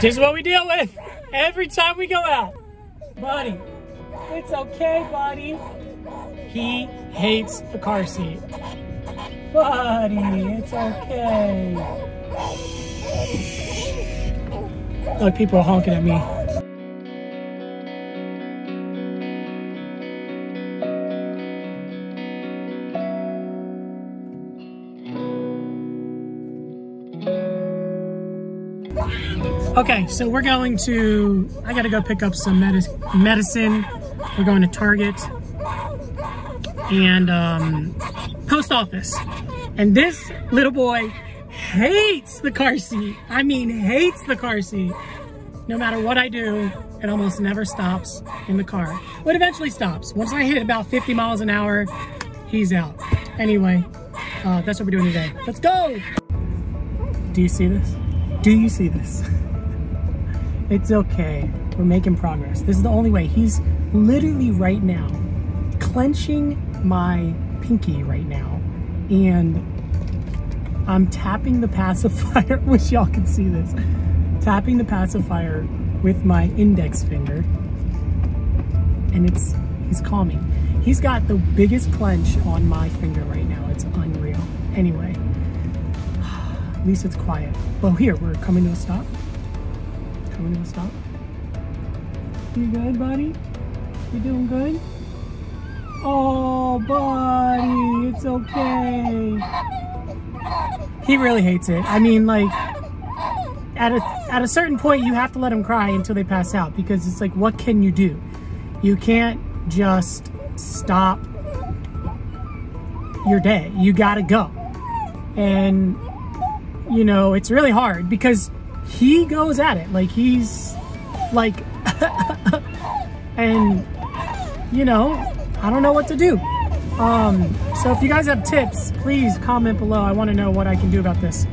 This is what we deal with every time we go out. Buddy, it's okay, buddy. He hates the car seat. Buddy, it's okay. Look, people are honking at me. Okay, so we're going to, I gotta go pick up some medic medicine. We're going to Target and um, post office. And this little boy hates the car seat. I mean, hates the car seat. No matter what I do, it almost never stops in the car. But eventually stops. Once I hit about 50 miles an hour, he's out. Anyway, uh, that's what we're doing today. Let's go! Do you see this? Do you see this? It's okay. We're making progress. This is the only way. He's literally right now clenching my pinky right now. And I'm tapping the pacifier. Wish y'all could see this. Tapping the pacifier with my index finger. And it's, he's calming. He's got the biggest clench on my finger right now. It's unreal. Anyway, least it's quiet. Well, here, we're coming to a stop. Coming to a stop. You good, buddy? You doing good? Oh, buddy, it's okay. He really hates it. I mean, like, at a, at a certain point, you have to let them cry until they pass out because it's like, what can you do? You can't just stop your day. You gotta go. And, you know, it's really hard because he goes at it. Like, he's like, and, you know, I don't know what to do. Um, so if you guys have tips, please comment below. I want to know what I can do about this.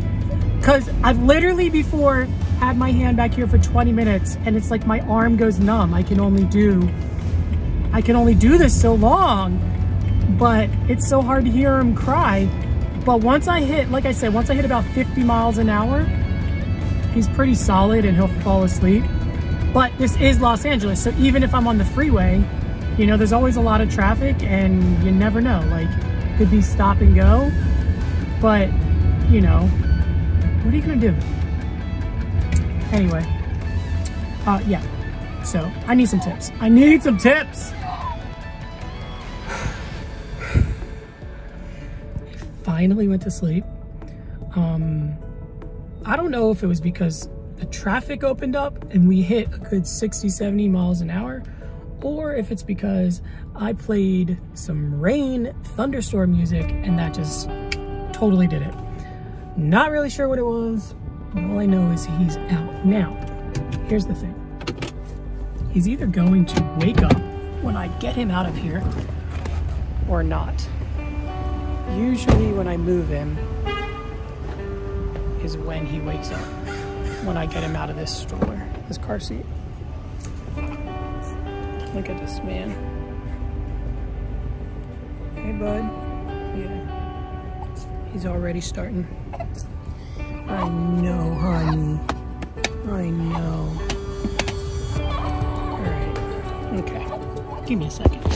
Because I've literally before had my hand back here for 20 minutes and it's like my arm goes numb. I can only do, I can only do this so long, but it's so hard to hear him cry. But once I hit, like I said, once I hit about 50 miles an hour, he's pretty solid and he'll fall asleep. But this is Los Angeles, so even if I'm on the freeway, you know, there's always a lot of traffic and you never know, like could be stop and go, but you know, what are you gonna do? Anyway, uh, yeah, so I need some tips. I need some tips. Finally went to sleep. Um, I don't know if it was because the traffic opened up and we hit a good 60, 70 miles an hour, or if it's because I played some rain thunderstorm music and that just totally did it. Not really sure what it was, all I know is he's out. Now, here's the thing. He's either going to wake up when I get him out of here or not. Usually when I move him is when he wakes up, when I get him out of this stroller, this car seat. Look at this man. Hey, bud. Yeah. He's already starting. I know, honey. I know. Alright. Okay. Give me a second.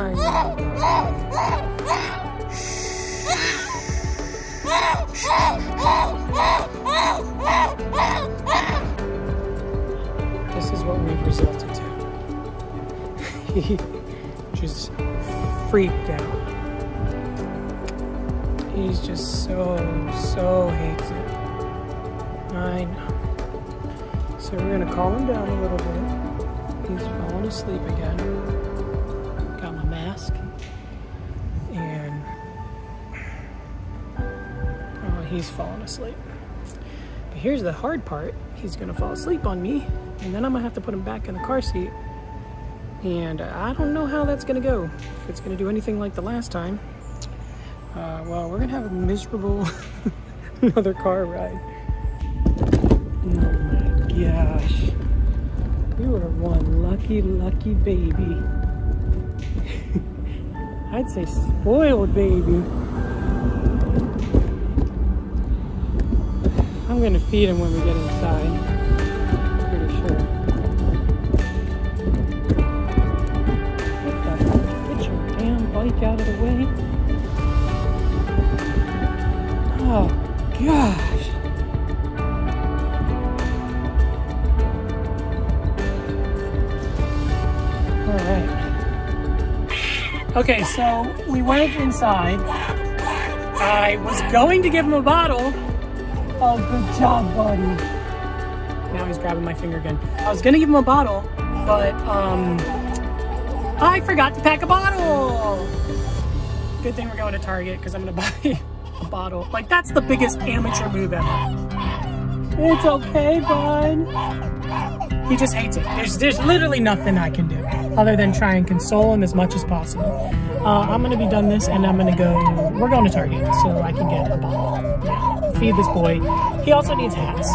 I This is what we've resulted to. He just freaked out. He's just so, so hates it. I know. So we're gonna calm him down a little bit. He's falling asleep again. He's falling asleep. But here's the hard part. He's gonna fall asleep on me, and then I'm gonna have to put him back in the car seat. And I don't know how that's gonna go. If it's gonna do anything like the last time. Uh, well, we're gonna have a miserable another car ride. Oh my gosh. You are one lucky, lucky baby. I'd say spoiled baby. I'm gonna feed him when we get inside. Pretty sure. Get your damn bike out of the way. Oh, gosh. All right. Okay, so we went inside. I was going to give him a bottle. Oh, good job, buddy. Now he's grabbing my finger again. I was gonna give him a bottle, but um, I forgot to pack a bottle. Good thing we're going to Target because I'm gonna buy a bottle. Like that's the biggest amateur move ever. It's okay, bud. He just hates it. There's, there's literally nothing I can do other than try and console him as much as possible. Uh, I'm gonna be done this and I'm gonna go, we're going to Target so I can get a bottle. Feed this boy. He also needs hats.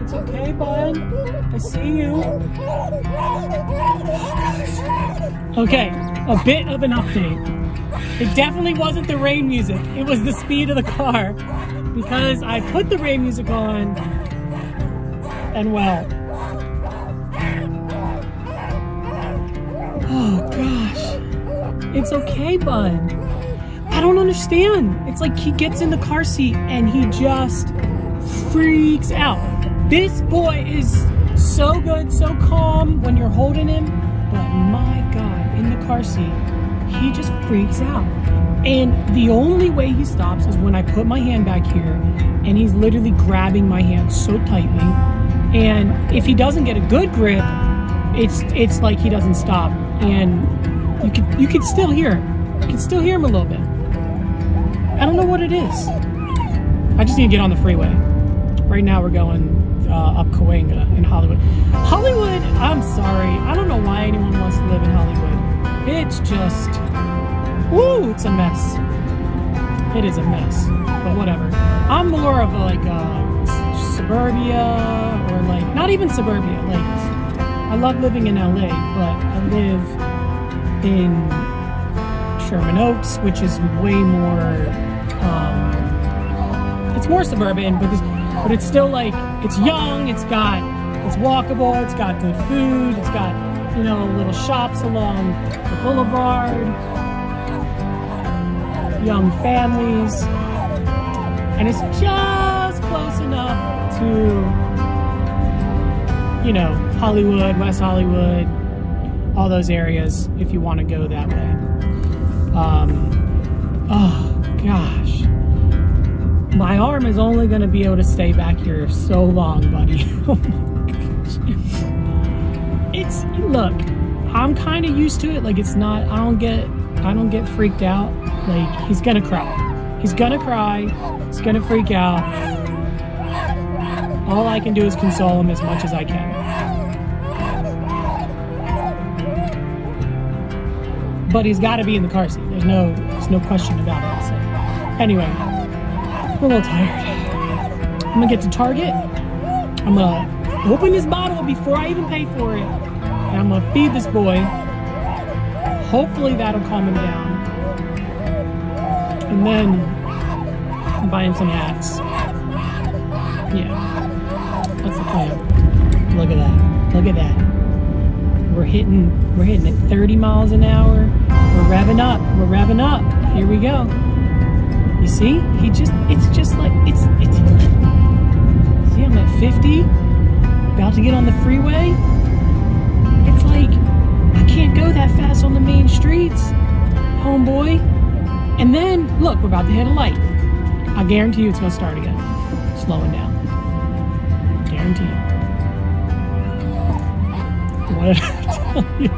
It's okay, bud. I see you. Okay, a bit of an update. It definitely wasn't the rain music. It was the speed of the car because I put the rain music on and well. Oh gosh. It's okay, bud. I don't understand. It's like he gets in the car seat and he just freaks out. This boy is so good, so calm when you're holding him, but my God, in the car seat, he just freaks out. And the only way he stops is when I put my hand back here and he's literally grabbing my hand so tightly. And if he doesn't get a good grip, it's it's like he doesn't stop. And you can you can still hear him. You can still hear him a little bit. I don't know what it is. I just need to get on the freeway. Right now we're going uh, up Cahuenga in Hollywood. Hollywood, I'm sorry. I don't know why anyone wants to live in Hollywood. It's just, woo, it's a mess. It is a mess, but whatever. I'm more of a, like a suburbia or like, not even suburbia. Like, I love living in LA, but I live in Sherman Oaks, which is way more, um, it's more suburban, but, but it's still like, it's young, it's got, it's walkable, it's got good food, it's got, you know, little shops along the boulevard, young families, and it's just close enough to, you know, Hollywood, West Hollywood, all those areas if you want to go that way. Um, oh gosh. My arm is only going to be able to stay back here so long, buddy. oh. It's, look, I'm kind of used to it. Like it's not, I don't get, I don't get freaked out. Like he's going to cry. He's going to cry. He's going to freak out. All I can do is console him as much as I can. but he's got to be in the car seat. There's no, there's no question about it. So, anyway, I'm a little tired. I'm gonna get to Target. I'm gonna open this bottle before I even pay for it, and I'm gonna feed this boy. Hopefully that'll calm him down, and then buy him some hats. Yeah, that's the plan. Look at that. Look at that. We're hitting, we're hitting at 30 miles an hour. We're revving up, we're revving up. Here we go. You see, he just, it's just like, it's, it's, see I'm at 50, about to get on the freeway. It's like, I can't go that fast on the main streets, homeboy. And then, look, we're about to hit a light. I guarantee you it's gonna start again, slowing down. Guarantee you. What did I tell you?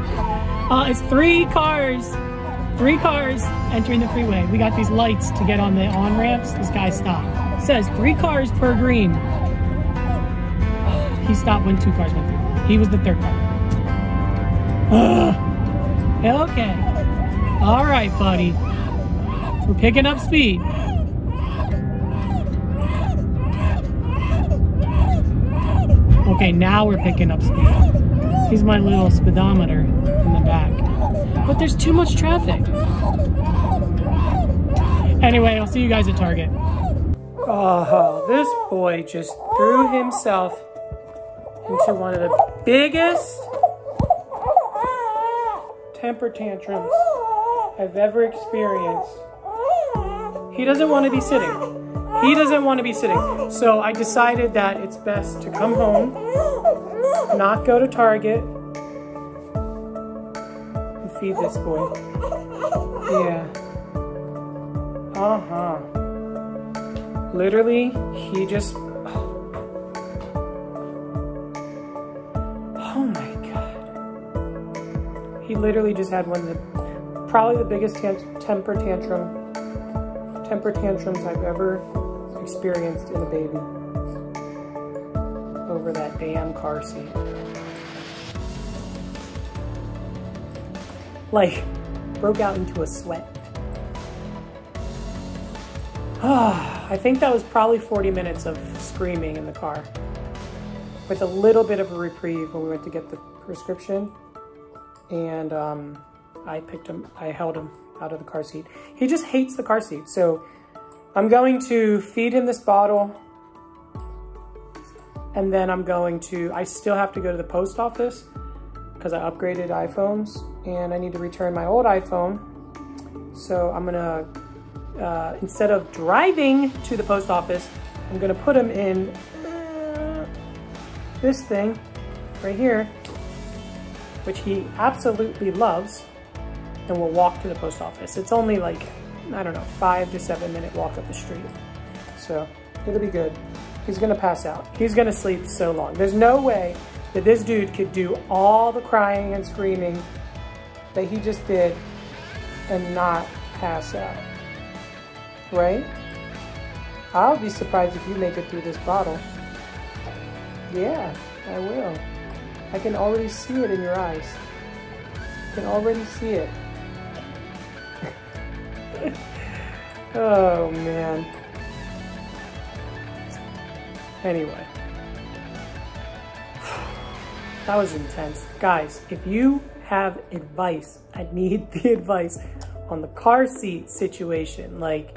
Uh, it's three cars, three cars entering the freeway. We got these lights to get on the on ramps. This guy stopped. It says three cars per green. He stopped when two cars went through. He was the third car. Uh, okay. All right, buddy. We're picking up speed. Okay, now we're picking up speed. He's my little speedometer in the back. But there's too much traffic. Anyway, I'll see you guys at Target. Oh, this boy just threw himself into one of the biggest temper tantrums I've ever experienced. He doesn't want to be sitting. He doesn't want to be sitting. So I decided that it's best to come home, not go to Target, feed this boy. Yeah. Uh-huh. Literally, he just... Oh my god. He literally just had one of the... Probably the biggest temper tantrum temper tantrums I've ever experienced in a baby over that damn car seat. Like, broke out into a sweat. Ah, I think that was probably 40 minutes of screaming in the car with a little bit of a reprieve when we went to get the prescription. And um, I picked him, I held him out of the car seat. He just hates the car seat. So I'm going to feed him this bottle and then I'm going to, I still have to go to the post office because I upgraded iPhones and I need to return my old iPhone. So I'm gonna, uh, instead of driving to the post office, I'm gonna put him in uh, this thing right here, which he absolutely loves and we'll walk to the post office. It's only like, I don't know, five to seven minute walk up the street. So it'll be good. He's gonna pass out. He's gonna sleep so long. There's no way that this dude could do all the crying and screaming that he just did and not pass out, right? I'll be surprised if you make it through this bottle. Yeah, I will. I can already see it in your eyes. I can already see it. oh, man. Anyway. That was intense. Guys, if you have advice, I need the advice on the car seat situation. Like,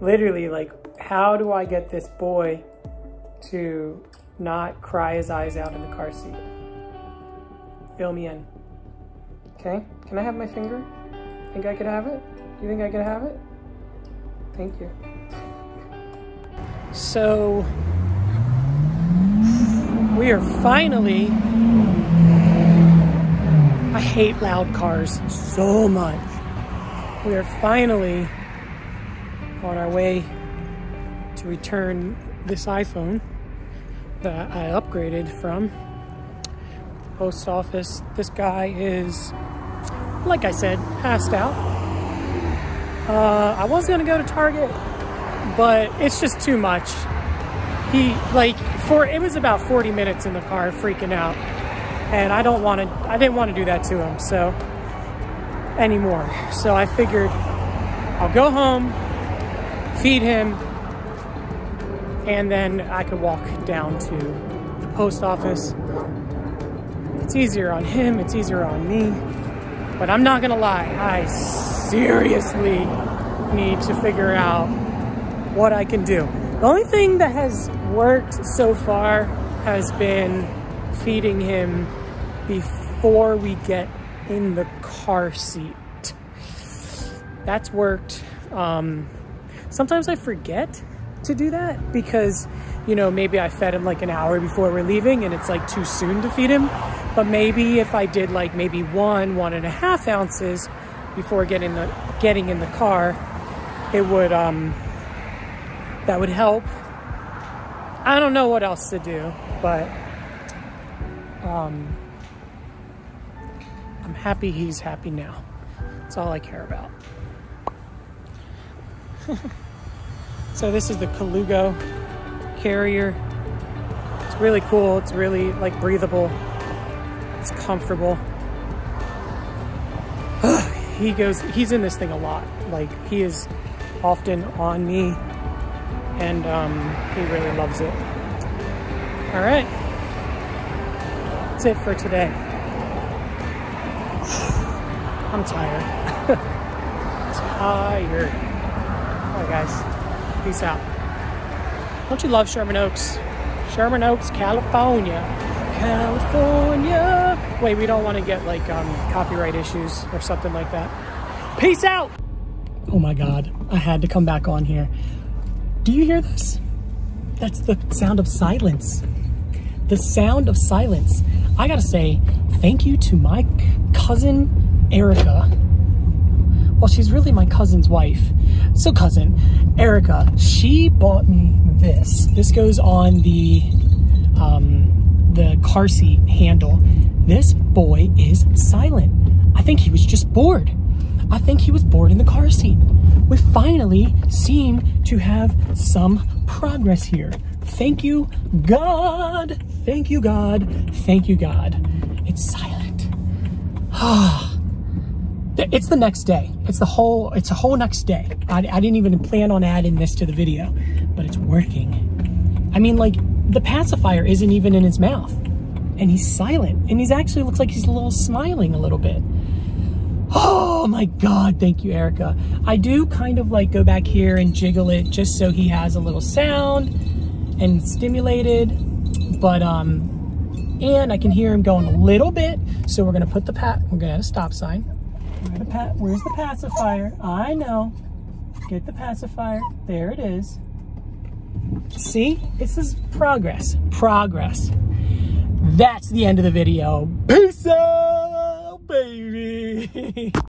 literally, like, how do I get this boy to not cry his eyes out in the car seat? Fill me in. Okay, can I have my finger? Think I could have it? You think I could have it? Thank you. So, we are finally, I hate loud cars so much. We are finally on our way to return this iPhone that I upgraded from the post office. This guy is, like I said, passed out. Uh, I was gonna go to Target, but it's just too much. He, like, for, it was about 40 minutes in the car freaking out. And I don't want to, I didn't want to do that to him, so, anymore. So I figured I'll go home, feed him, and then I could walk down to the post office. It's easier on him, it's easier on me. But I'm not gonna lie, I seriously need to figure out what I can do. The only thing that has worked so far has been feeding him before we get in the car seat. That's worked. Um, sometimes I forget to do that because, you know, maybe I fed him like an hour before we're leaving and it's like too soon to feed him. But maybe if I did like maybe one, one and a half ounces before getting the getting in the car, it would um that would help. I don't know what else to do, but um I'm happy he's happy now. That's all I care about. so this is the Colugo carrier. It's really cool. It's really like breathable. It's comfortable. he goes, he's in this thing a lot. Like he is often on me and um, he really loves it. All right. That's it for today. I'm tired. tired. All right, guys. Peace out. Don't you love Sherman Oaks? Sherman Oaks, California. California. Wait, we don't want to get like um, copyright issues or something like that. Peace out. Oh my God, I had to come back on here. Do you hear this? That's the sound of silence. The sound of silence. I gotta say, thank you to my cousin, Erica. Well, she's really my cousin's wife. So cousin, Erica, she bought me this. This goes on the, um, the car seat handle. This boy is silent. I think he was just bored. I think he was bored in the car seat. We finally seem to have some progress here. Thank you, God. Thank you, God. Thank you, God. It's silent. it's the next day. It's the whole, it's a whole next day. I, I didn't even plan on adding this to the video, but it's working. I mean, like, the pacifier isn't even in his mouth and he's silent and he's actually looks like he's a little smiling a little bit. Oh my God, thank you, Erica. I do kind of like go back here and jiggle it just so he has a little sound and stimulated, but um, and I can hear him going a little bit. So we're gonna put the pat, we're gonna add a stop sign. We're gonna where's the pacifier? I know. Get the pacifier, there it is. See, this is progress, progress. That's the end of the video. Peace out, baby.